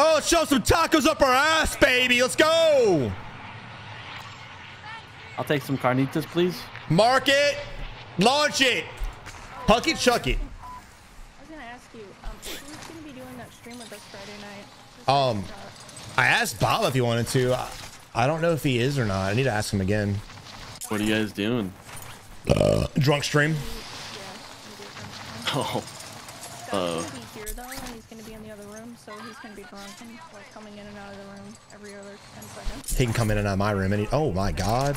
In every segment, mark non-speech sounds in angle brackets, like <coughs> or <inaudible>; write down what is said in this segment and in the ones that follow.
Oh, show some tacos up our ass, baby. Let's go. I'll take some carnitas, please. Mark it. Launch it. Huck it, chuck it. I was gonna ask you, um, who's gonna be doing that stream with us Friday night? Just Um, I asked Bob if he wanted to. I, I don't know if he is or not. I need to ask him again. What are you guys doing? Uh, drunk stream. yeah, <laughs> Oh, Uh. gonna be here though, and he's gonna be in the other room, be drunk and like coming in and out of the room every other 10 seconds. He can come in and out of my room. He, oh my god.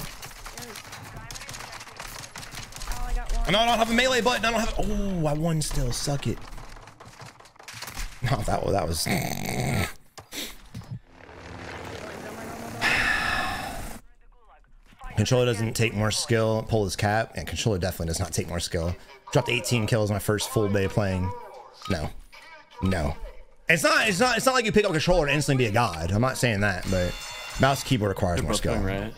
Oh. No, I don't have a melee button. I don't have. Oh, I won still. Suck it. <laughs> No, that that was. <sighs> Controller doesn't take more skill. Pull his cap, and controller definitely does not take more skill. Dropped 18 kills my first full day playing. No, no. It's not. It's not. It's not like you pick up a controller and instantly be a god. I'm not saying that, but mouse keyboard requires they're more skill. right.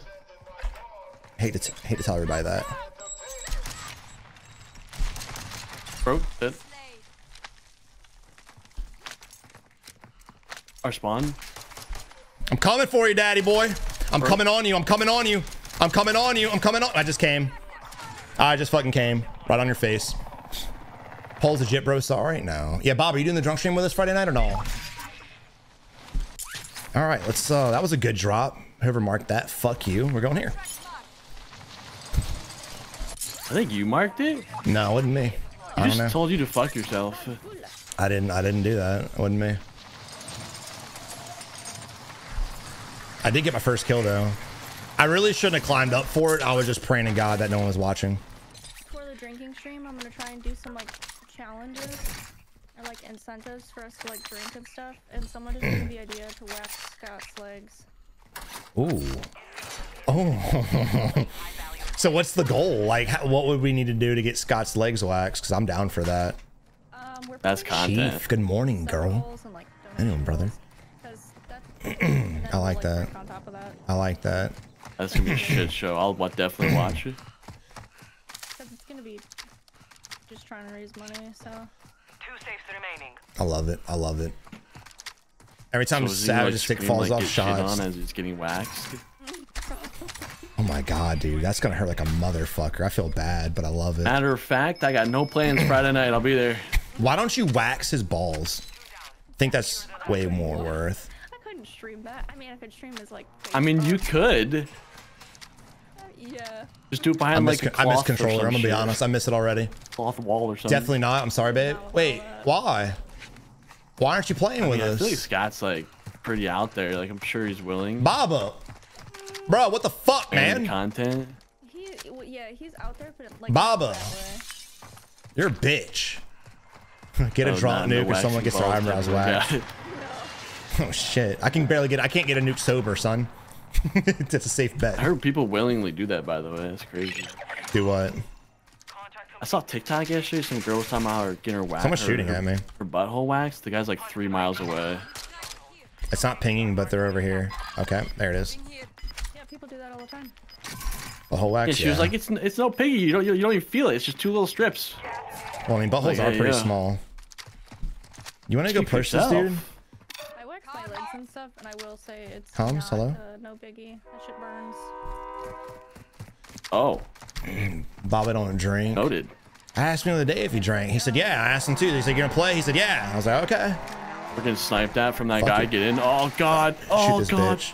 Hate to t- hate to tell everybody that. Bro, dead. Our spawn. I'm coming for you, daddy boy. I'm coming on you. I'm coming on you. I'm coming on you. I'm coming on. I just came. I just fucking came. Right on your face. Pulls a jit bro. Sorry. No. Yeah, Bob, are you doing the drunk stream with us Friday night or no? All right. Let's, uh, that was a good drop. Whoever marked that, fuck you. We're going here. I think you marked it. No, it wasn't me. I don't just know. told you to fuck yourself. I didn't, I didn't do that. It wasn't me. I did get my first kill though. I really shouldn't have climbed up for it. I was just praying to God that no one was watching. For the drinking stream, I'm gonna try and do some like challenges or like incentives for us to like drink and stuff. And someone just gave me the idea to wax Scott's legs. Ooh. Oh. <laughs> so what's the goal? Like, how, what would we need to do to get Scott's legs waxed? Because I'm down for that. Um, we're That's probably content. Chief, good morning, girl. goals and, like, Anyway, brother. Because that's, <clears throat> and then I like that. drink On top of that, I like that. That's gonna be a shit show. I'll definitely watch it. because it's gonna be just trying to raise money. So Two safes remaining. I love it. I love it. Every time So is he Savage like, stick scream, falls like, off shots. on as he's getting waxed. <laughs> Oh my god, dude, that's gonna hurt like a motherfucker. I feel bad, but I love it. Matter of fact, I got no plans <coughs> Friday night. I'll be there. Why don't you wax his balls? I think that's way more worth. I couldn't stream that. I mean, I could stream as like. I mean, you Facebook. could uh, Yeah. Just do it behind I miss, like a I miss controller. I'm gonna be honest. I miss it already. cloth wall or something. Definitely not. I'm sorry, babe. Wait, uh, why? Why aren't you playing I, with mean, I us? feel like Scott's like pretty out there. Like I'm sure he's willing. Baba, bro, what the fuck, and man? Content. He, yeah, he's out there, but like. Baba. not that way. You're a bitch. <laughs> Get a Oh, drunk not no nuke or someone gets their eyebrows never waxed. <laughs> Oh shit! I can barely get. I can't get a nuke sober, son. <laughs> That's a safe bet. I heard people willingly do that. By the way, that's crazy. Do what? I saw TikTok yesterday. Some girl was talking about her getting her wax. Someone's her- shooting her, at me. Her butthole waxed. The guy's like three miles away. It's not pinging, but they're over here. Okay, there it is. Yeah, people do that all the time. The whole wax. Yeah, she was like, "It's it's no piggy. You don't you, don't even feel it. It's just two little strips." well, I mean, buttholes like, are pretty yeah. small. You want to go push for this, dude? I wax my legs and stuff, and I will say it's Combs, not, hello? Uh, no biggie. That shit burns. Oh, Bobby don't drink. noted. I asked him the other day if he drank. He said, yeah. I asked him too. He said, you're gonna play? He said, yeah. I was like, okay. We're gonna snipe that from that Fuck guy. it. Get in. Oh God. Shoot Oh this God. bitch.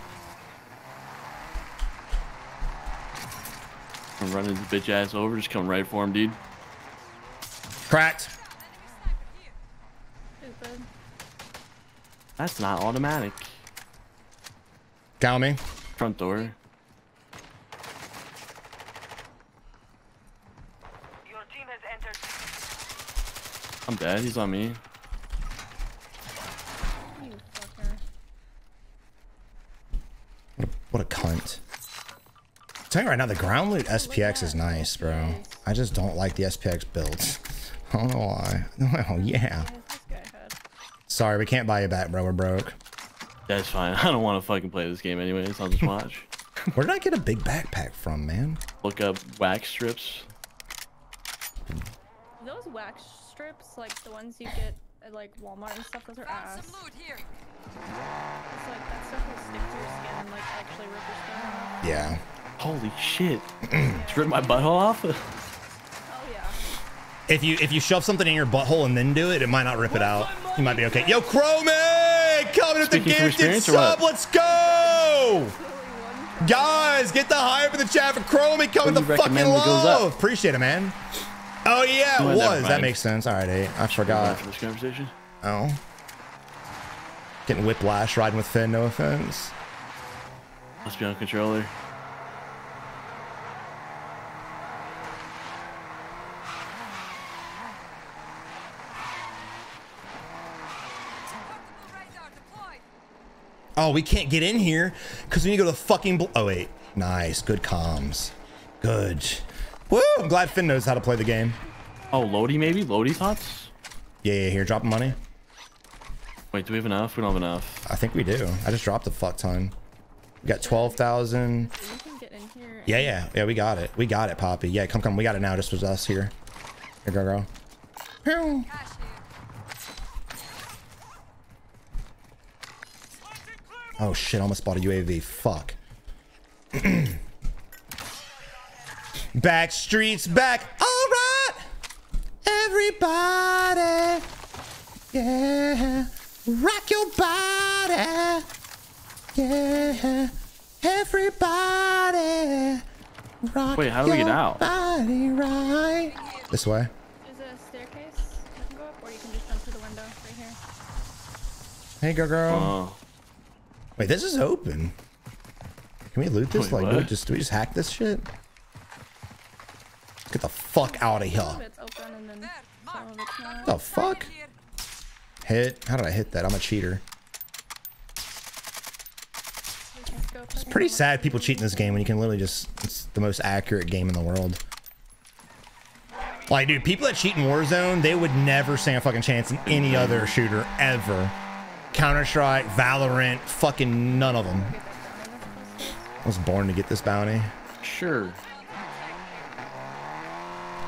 I'm running this bitch ass over. Just come right for him, dude. Cracked. That's not automatic. Got me. Front door. Your team has entered. I'm dead. He's on me. What a cunt. I'm telling you right now, the ground loot SPX is nice, bro. I just don't like the SPX builds. <laughs> I don't know why. <laughs> Oh, yeah. What is this guy had? Sorry, we can't buy you back, bro. We're broke. That's fine. <laughs> I don't want to fucking play this game anyways. I'll just watch. <laughs> Where did I get a big backpack from, man? Look up wax strips. Those wax strips, like the ones you get at like Walmart and stuff. Those are ass. Found some loot here. It's like that stuff will stick to your skin and like actually rip your skin off. Yeah. Holy shit. <clears throat> Just ripped my butthole off? <laughs> Oh yeah. If you if you shove something in your butthole and then do it, it might not rip it out. You might be okay. Yo, Chromie! Coming with the gifted sub. Let's go! Guys, get the hype in the chat for Chromie coming the fucking recommend that goes up? love. Appreciate it, man. Oh yeah, it was. That makes sense. All right, eight. I forgot. After this conversation. Oh. Getting whiplash riding with Finn, no offense. Must be on controller. Oh, we can't get in here because we need to go to the fucking. Bl- oh wait, nice, good comms, good. Woo! I'm glad Finn knows how to play the game. Oh, Lodi maybe? Lodi thoughts? Yeah, yeah. Here, dropping money. Wait, do we have enough? We don't have enough. I think we do. I just dropped a fuck ton. We got twelve thousand. You can get in here. Yeah, yeah, yeah. We got it. We got it, Poppy. Yeah, come, come. We got it now. Just was us here. Here, go, girl. Pew. Cash here. Oh shit! I Almost bought a UAV. Fuck. <clears throat> back streets back. All right, everybody. Yeah, rock your body. Yeah, everybody. Rock Wait, how do we get out? Body right. This way. There's a staircase you can go or you can just jump through the window right here. Hey, girl, girl. Oh. Wait, this is open. Can we loot this? Wait, like, do we just do we just hack this shit? Get the fuck out of here. it's open and then There, some mark. of. The fuck? Hit. How did I hit that? I'm a cheater. It's Pretty sad people cheat in this game when you can literally just it's the most accurate game in the world. Like, dude, people that cheat in Warzone, they would never stand a fucking chance in any other shooter ever. Counter Strike, Valorant, fucking none of them. I was born to get this bounty. Sure.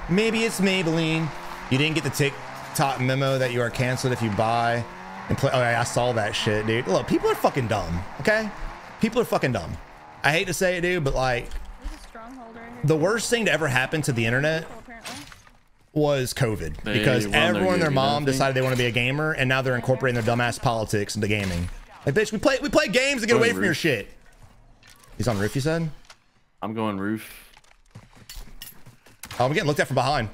Maybe it's Maybelline. You didn't get the TikTok memo that you are canceled if you buy and play. Oh, yeah, I saw that shit, dude. Look, people are fucking dumb. Okay, people are fucking dumb. I hate to say it, dude, but like There's a stronghold right here. the worst thing to ever happen to the internet Cool, apparently. Was COVID They because everyone and their year, mom decided they want to be a gamer, and now they're incorporating their dumbass politics into gaming. Like, bitch, we play we play games to get Going away from your shit. He's on roof. You said. I'm going roof. Oh, I'm getting looked at from behind.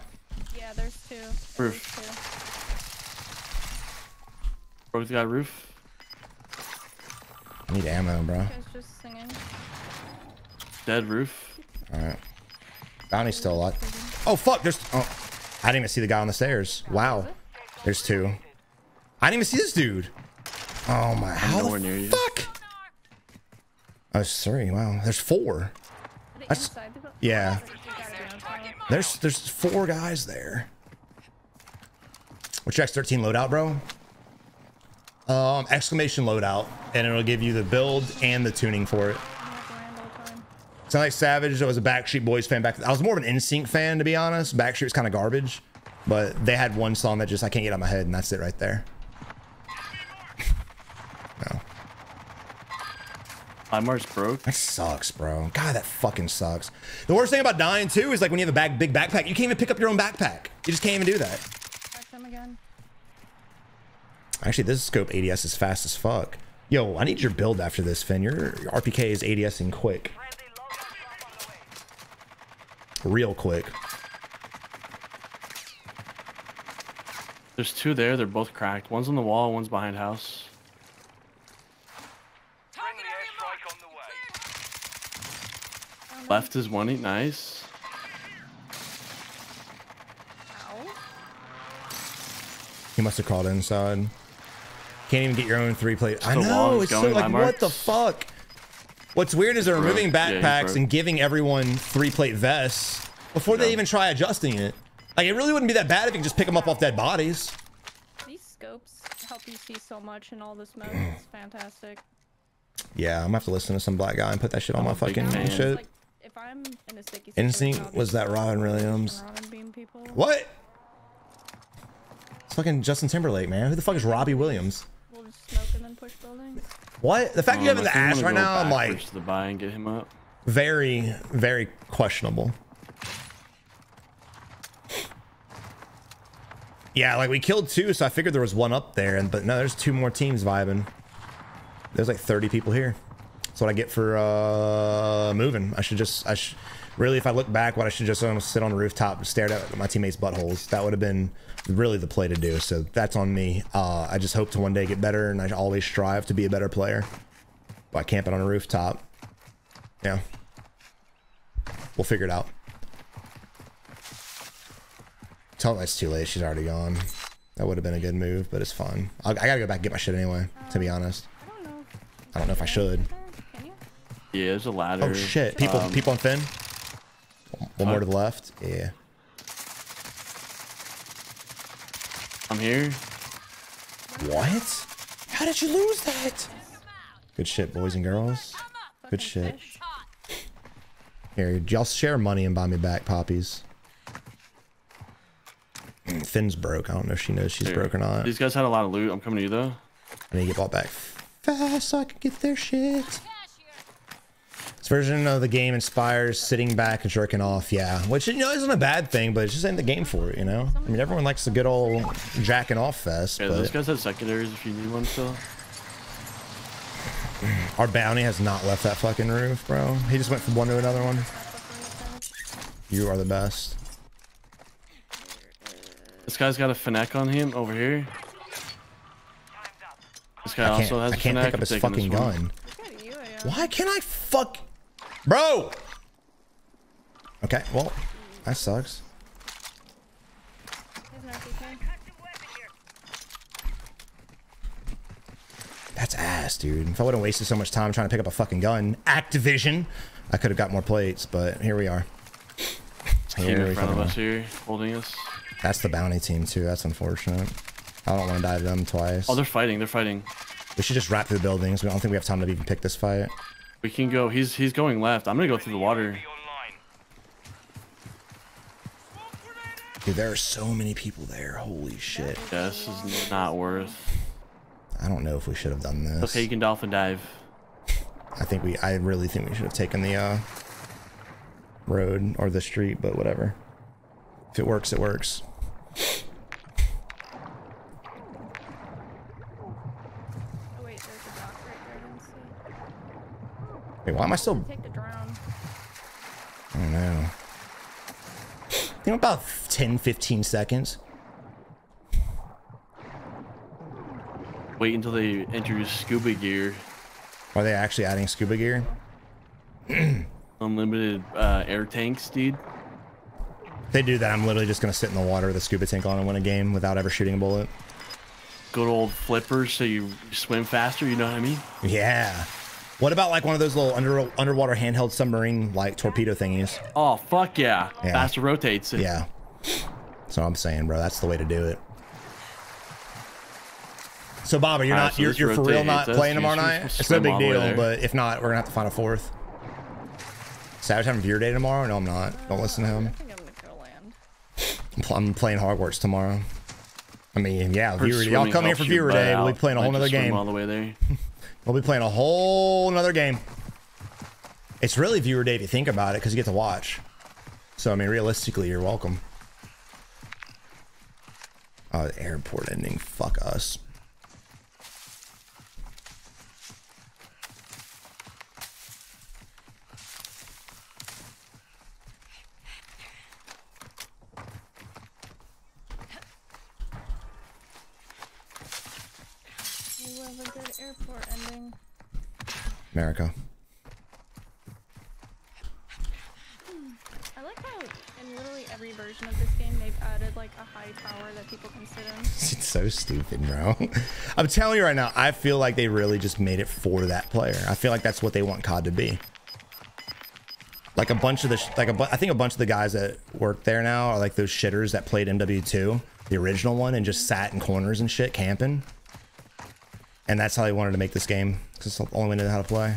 Yeah, there's two. Roof. There's Broke the guy roof. I need ammo, bro. two. Guys just singing. Dead roof. All right. Bounty's still alive. Oh fuck! There's. Oh, I didn't even see the guy on the stairs. Wow. There's two. I didn't even see this dude. Oh my! How nowhere the near you. fuck? Oh, it's three. Wow. There's four. That's- inside the building? Yeah. You gotta be outside. There's there's four guys there. What's your X13 loadout, bro? Um, exclamation loadout, and it'll give you the build and the tuning for it. I have to land all the time. Sound like Savage. I was a Backstreet Boys fan back. I was more of an NSYNC fan to be honest. Backstreet was kind of garbage, but they had one song that just I can't get out of my head, and that's it right there. <laughs> no, My mark's broke. that sucks, bro. God, that fucking sucks. The worst thing about dying too is like when you have a back big backpack, you can't even pick up your own backpack. You just can't even do that. Back them again. Actually, this scope ADS is fast as fuck. Yo, I need your build after this, Finn. Your, your RPK is ADSing quick, Friendly loadout drop on the way. Real quick. There's two there. They're both cracked. One's on the wall. One's behind house. Friendly airstrike on the way. Left is one. Eight. Nice. Ow. He must have crawled inside. Can't even get your own three plate. I know. It's so going like what the fuck. What's weird is they're removing backpacks broke. and giving everyone three plate vests before they even try adjusting it. Like it really wouldn't be that bad if you could just pick them up off dead bodies. These scopes help you see so much in all this mode. <clears throat> It's fantastic. Yeah, I'm gonna have to listen to some black guy and put that shit on I'm my fucking fan. It's shit. Like, if I'm in a sticky Instinct was that go Robin Williams. Robin beam people. What? fucking Justin Timberlake, man. Who the fuck is Robbie Williams? We'll just smoke and then push building. What? The fact you have Um, in the ass right now, I'm like to the buy and get him up. very, very questionable. Yeah, like we killed two, so I figured there was one up there, and but no, there's two more teams vibing. There's like 30 people here. That's what I get for uh moving. I should just I should really if I look back what I should just almost sit on the rooftop and stare at my teammates' buttholes. That would have been really the play to do. So that's on me. Uh I just hope to one day get better and I always strive to be a better player by camping on a rooftop. Yeah. We'll figure it out. Tell her it's too late. She's already gone. That would have been a good move, but it's fine. I, I gotta go back and get my shit anyway, to be honest. I don't know. I don't know if I should. Yeah, there's a ladder. Oh shit! People, Um, people on Finn. One more to the left. Yeah. I'm here. What? How did you lose that? Good shit, boys and girls. Good shit. Here, y'all share money and buy me back poppies. Mm, Finn's broke. I don't know if she knows she's Here. broke or not. These guys had a lot of loot. I'm coming to you though. I need to get bought back fast so I can get their shit. This version of the game inspires sitting back and jerking off, yeah. Which, you know, isn't a bad thing, but it's just ain't the game for it, you know? I mean, everyone likes a good old jacking off fest, Yeah, those guys have secondaries if you need one still. <laughs> our bounty has not left that fucking roof, bro. He just went from one to another one. You are the best. This guy's got a Fennec on him over here. This guy I also can't, has I a can't pick up his fucking gun. Look at you, yeah. Why can't I fuck... Bro! Okay, well, that sucks. Here's an RPK. That's ass, dude. If I wouldn't wasted so much time trying to pick up a fucking gun, Activision, I could have got more plates, but here we are. Here we in front of fucking us are. here, holding us. That's the bounty team too. That's unfortunate. I don't want to die to them twice. Oh, they're fighting. They're fighting. We should just wrap through the buildings. We don't think we have time to even pick this fight. We can go. He's he's going left. I'm gonna go through the water. Dude, there are so many people there. Holy shit. Yeah, this is not worth. I don't know if we should have done this. Okay, you can dolphin dive. I think we. I really think we should have taken the uh, road or the street, but whatever. If it works, it works. Oh wait, there's a dock right there. I didn't see. Wait, why am I still? Take the drone. I don't know. You know, about 10, 15 seconds. Wait until they introduce scuba gear. Are they actually adding scuba gear? <clears throat> Unlimited uh, air tanks, dude. If they do that, I'm literally just gonna sit in the water with a scuba tank on and win a game without ever shooting a bullet. Good old flippers so you swim faster, you know what I mean? Yeah. What about like one of those little under underwater handheld submarine like torpedo thingies? Oh, fuck yeah. Yeah. Faster rotates. Yeah. That's what I'm saying, bro. That's the way to do it. So, Bobby, you're Alright, not so you're, you're for real not us. playing tomorrow night. It's no big all the way deal, but if not, we're gonna have to find a fourth. Savage having viewer day tomorrow? No, I'm not. Don't listen to him. I'm gonna go land. I'm, pl- I'm playing Hogwarts tomorrow. I mean, yeah, Heard viewer. Y'all swimming come here for viewer butt day. We'll be playing a whole nother just swim game. all the way there. <laughs> We'll be playing a whole nother game. It's really viewer day if you think about it, because you get to watch. So I mean, realistically, you're welcome. Oh, the airport ending. Fuck us. You have a good airport ending. America. I like how in literally every version of this game they've added like a high tower that people can sit in. It's so stupid, bro. <laughs> I'm telling you right now, I feel like they really just made it for that player. I feel like that's what they want COD to be. Like a bunch of the, sh- like a, bu- I think a bunch of the guys that work there now are like those shitters that played MW2, the original one, and just sat in corners and shit camping. And that's how they wanted to make this game, because it's the only way they know how to play.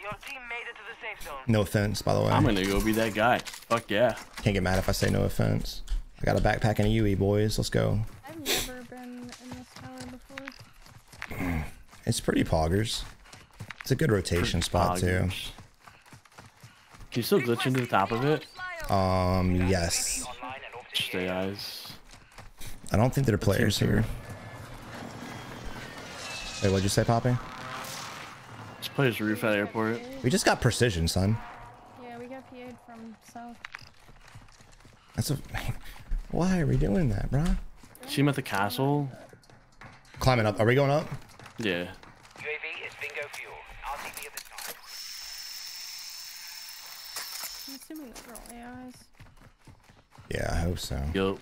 Your team made it to the safe zone. No offense, by the way. I'm gonna go be that guy. Fuck yeah. Can't get mad if I say no offense. I got a backpack and a UE, boys. Let's go. I've never been in this tower before. <clears throat> It's pretty poggers. It's a good rotation spot too. Can you still glitch into the top of it? Um, yes. Online and off the Stay eyes. I don't think there are players here. Wait, what'd you say, Poppy? This player's roof at airport. We just got precision, son. Yeah, we got PA'd from south. That's a. <laughs> Why are we doing that, bruh? See him at the castle? Climbing up. Are we going up? Yeah. UAV is bingo fuel. RTB at this time. I'm assuming those are all AIs. Yeah, I hope so. Yo.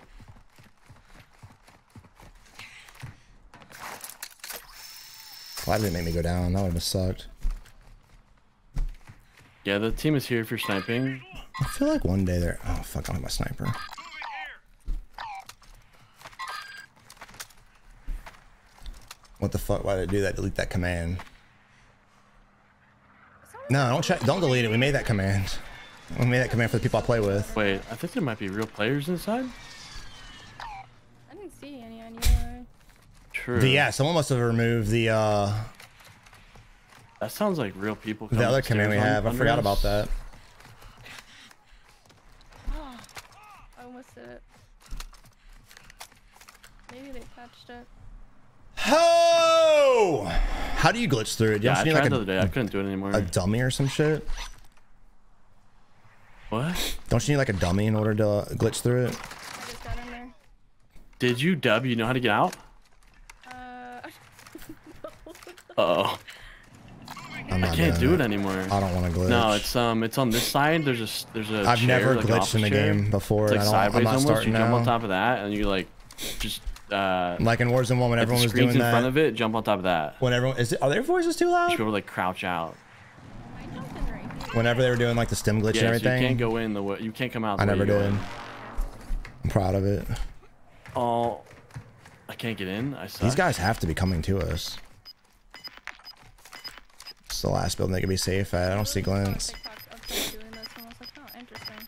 Glad didn't make me go down. That would have sucked. Yeah, the team is here if you're sniping. I feel like one day they're. Oh fuck! I don't have my sniper. What the fuck? Why did I do that? Delete that command. No, don't check. Don't delete it. We made that command. We made that command for the people I play with. Wait, I think there might be real players inside. I didn't see any on you. True. The, yeah, someone must have removed the uh That sounds like real people. the other command we have. I forgot us. about that. Oh, I almost did it. Maybe they patched it. Ho! How do you glitch through it? Yeah, I Don't you tried need the like other day. I couldn't do it anymore. a, a dummy or some shit? what? Don't you need like a dummy in order to uh, glitch through it? I just got in there. Did you dub? You know how to get out? Uh, Uh oh. I'm I can't do it anymore. I don't want to glitch. No, it's um, it's on this side. There's a there's a. I've chair, never like glitched in the chair. game before. It's and like I don't, I'm not almost. starting You jump on top of that, and you like just uh. Like in Warzone 1 when everyone was doing in front that. of it, jump on top of that. When everyone is it, are their voices too loud? should be like crouch out. I jumped in right here. Whenever they were doing like the stem glitch Yeah, and so you can't go in the way you can't come out. The I way never did. in. I'm proud of it. Oh, I can't get in. I suck. These guys have to be coming to us. It's the last building they can be safe at. I don't see glints. TikTok of them doing this, and I was like, interesting.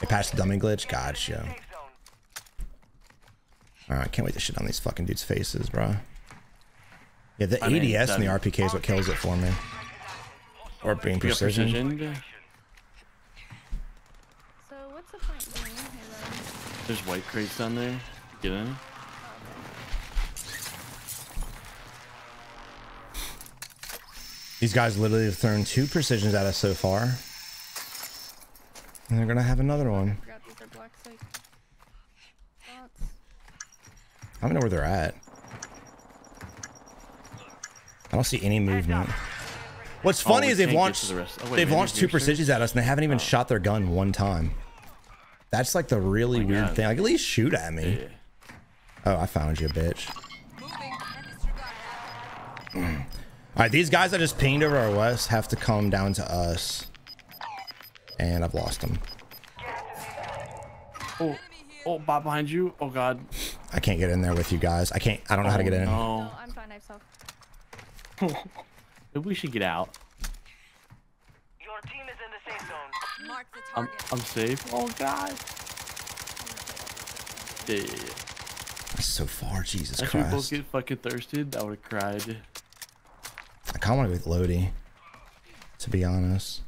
They patched the dummy glitch. Gotcha. Safe zone. Alright, can't wait to shit on these fucking dudes' faces, bro. Yeah, the I mean, ADS and the that- RPK is what kills it for me. Or being You precision. precision. So what's the point being in here then? There's white crates down there. Get in. These guys literally have thrown two precisions at us so far. And they're gonna have another one. I forgot these are black site spots. I don't know where they're at. I don't see any movement. What's Oh, funny we is they've can't get to launched the rest- oh, wait, they've launched two here's precisions at us and they haven't even oh. shot their gun one time. That's like the really Oh my weird God. thing. Like at least shoot at me. Yeah. Oh, I found you, bitch. <clears throat> Moving. All right, these guys that just pinged over our west have to come down to us, and I've lost them. Oh, oh, Bob behind you. Oh God. I can't get in there with you guys. I can't. I don't know how to Oh, get in. No. No, I'm fine. I have self. Maybe we should get out. Your team is in the safe zone. Mark the I'm, target. I'm safe. Oh God. Yeah, yeah, yeah. That's so far, Jesus If we both get fucking thirsted, I would have cried. I kind of want to go with Lodi, to be honest.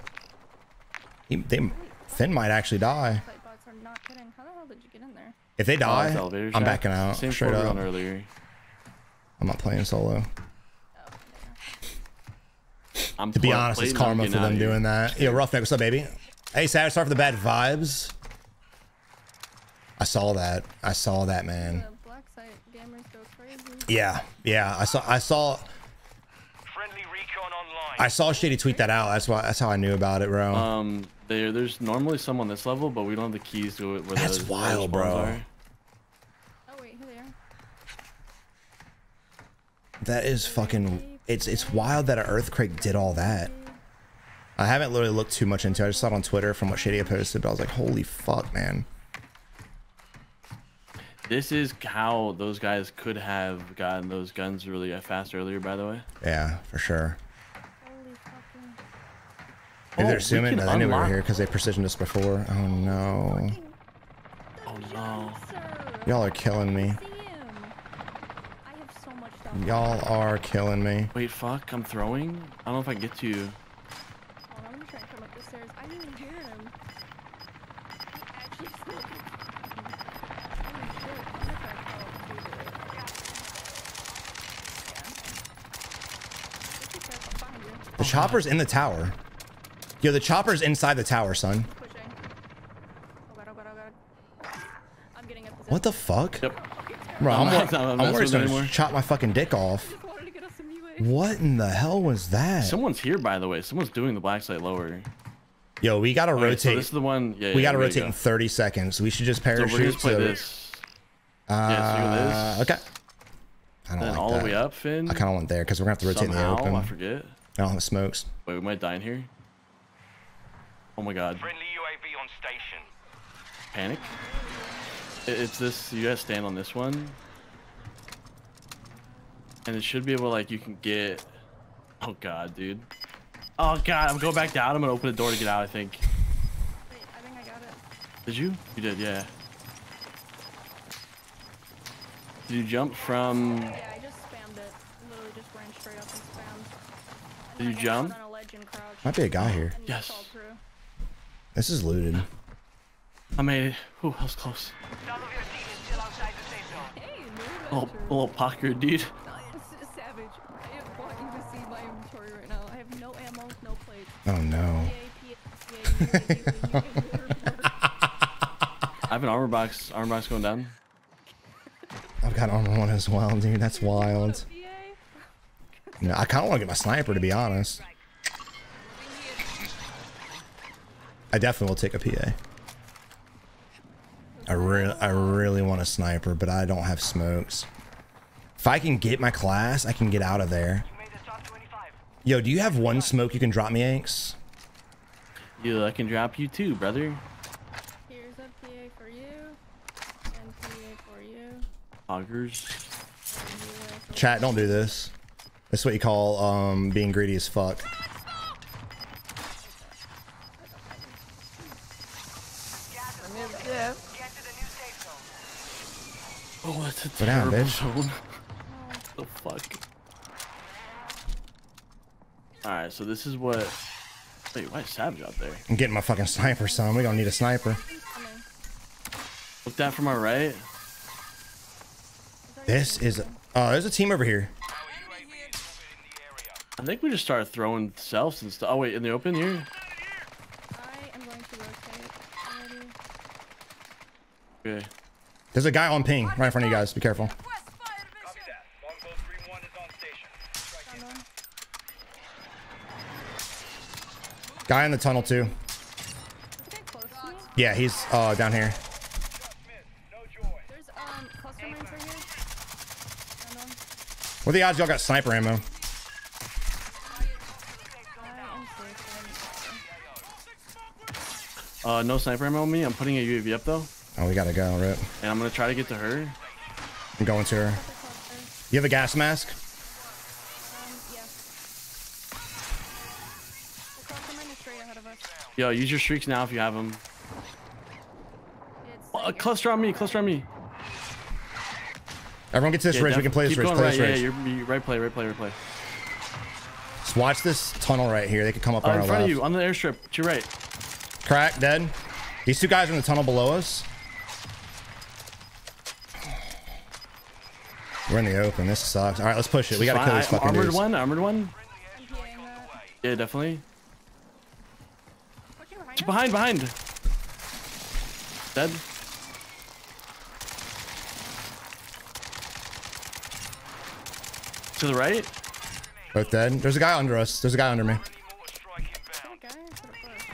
He, they, Finn might actually die. Site bots are not kidding. How the hell did you get in there? If they Oh, die, it's elevator I'm shaft. backing out Same straight floor we were up. earlier. I'm not playing solo. Oh, there. I'm To be honest, it's karma for them doing that. Yo, Roughneck, what's up, baby? Hey, Savage, sorry for the bad vibes. I saw that. I saw that, man. The black site gamers go crazy. Yeah, yeah. I saw. I saw. Friendly recon online. I saw Shady tweet that out. That's why. That's how I knew about it, bro. Um, there, there's normally some on this level, but we don't have the keys to it. Where That's those- wild, those bro. are. Oh wait, here they are. that is fucking. It's it's wild that an earthquake did all that. I haven't literally looked too much into. it. I just saw it on Twitter from what Shady posted, but I was like, holy fuck, man. This is how those guys could have gotten those guns really fast earlier. By the way, Yeah, for sure. Holy fucking. Maybe Oh, they're we assuming can they knew we were here because they precisioned us before. Oh no. Oh. no. Y'all are killing me. See him. I have so much stuff. Y'all are killing me. Wait, fuck, I'm throwing? I don't know if I can get to you. I'm gonna come up the stairs. I didn't even hear him. Actually, Holy shit. I'm gonna try to call up to the- Yeah. Just be careful, behind you. The chopper's in the tower. Yo, the chopper's inside the tower, son. Oh god, oh god, oh god. What the fuck? Yep. Bro, I'm, I'm not- I'm I'm worried gonna anymore. chop my fucking dick off. I wanted to get us some UA. What in the hell was that? Someone's here, by the way. Someone's doing the black site lower. Yo, we gotta Okay, so rotate. this is the one. Yeah, we yeah, gotta rotate go. in 30 seconds. We should just So we're parachute. gonna just play to- this. Uh, Yeah, so this. Okay. I don't Then like all that. the way up, Finn. I kind of want there because we're gonna have to rotate Somehow, in the open. I I forget. don't have smokes. Wait, we might die in here. Oh my god. Friendly UAV on station. Panic. It's this. You guys stand on this one. And it should be able, like, you can get. Oh god, dude. Oh god, I'm going back down. I'm gonna open the door to get out, I think. Wait, I think I got it. Did you? You did, yeah. Did you jump from. Yeah, I just spammed it. Literally just ran straight up and spammed. Did you And then I got jump? On a ledge and crouched. Might be a guy here. and Yes. Crawled through. This is looted. I made it. Ooh, that was close. None of your team is still outside the safe zone. Hey, new A little, little pocket, dude. Nice, savage. I have want to see my inventory right now. I have no ammo, no plates. Oh no. PA, PA, I have an armor box. Armor box going down. I've got armor one as well, dude. That's wild. You know, I kind of want to get my sniper to be honest. I definitely will take a PA. I really, I really want a sniper, but I don't have smokes. If I can get my class, I can get out of there. You made the top 25. Yo, do you have one smoke you can drop me, Anks? Yeah, I can drop you too, brother. Here's a PA for you, and PA for you. Poggers. and UA for Chat, don't do this. That's what you call um being greedy as fuck. Get to the new safe zone. Oh, that's a Put down, terrible bitch. zone. <laughs> the fuck? Alright, so this is what... Wait, why is Savage out there? I'm getting my fucking sniper, son. We gonna need a sniper. Look that from our right. This is. team? Oh, there's a team over here. Our UAV is moving in the area. I think we just started throwing selves and stuff. Oh, wait, in the open here? I am going to rotate already. Okay. There's a guy on ping right in front of you guys. Be careful. West fire Copy mission. that. Longbow 3-1 is on station. Strike Found one. Guy in the tunnel too. Yeah, he's uh down here. What are the odds y'all got sniper ammo? Uh, no sniper ammo on me. I'm putting a UAV up, though. Oh, we gotta go, Rip. And I'm gonna try to get to her. I'm going to her. You have a gas mask? Um, yeah. The cluster mine is straight ahead of us. Yo, use your streaks now if you have them. Uh, cluster on me, cluster on me. Everyone get to this Yeah, ridge. We can play this ridge. Play right. this Yeah, ridge. yeah, you're, you're right play, right play, right play. Just watch this tunnel right here. They could come up Uh, on in front left. of you, on the airstrip, to your right. Crack, dead. These two guys are in the tunnel below us. We're in the open. This sucks. All right, let's push it. We gotta kill these fucking Armored dudes. one, armored one. I'm PAing that. Yeah, definitely. Behind? Behind. Dead. To the right. Both dead. There's a guy under us. There's a guy under me. Enemy mortar strike inbound. Okay, I should have pushed.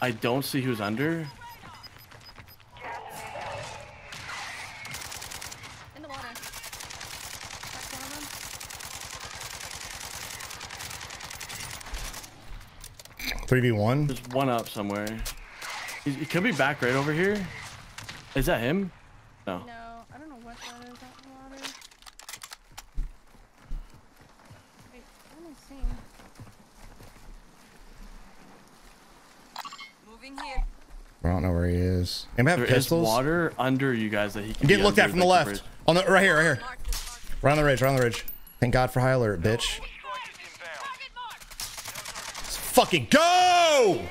I don't see who's under. 3v1? There's one up somewhere. He, he could be back right over here. Is that him? No. No, I don't know what that is. That water. Wait, am I? Moving here. I don't know where he is. Him have there pistols? water under you guys that he can. Get looked at from the left. On the right here, right here. Right on the ridge. Right on the ridge. Thank God for high alert, bitch. No fucking go!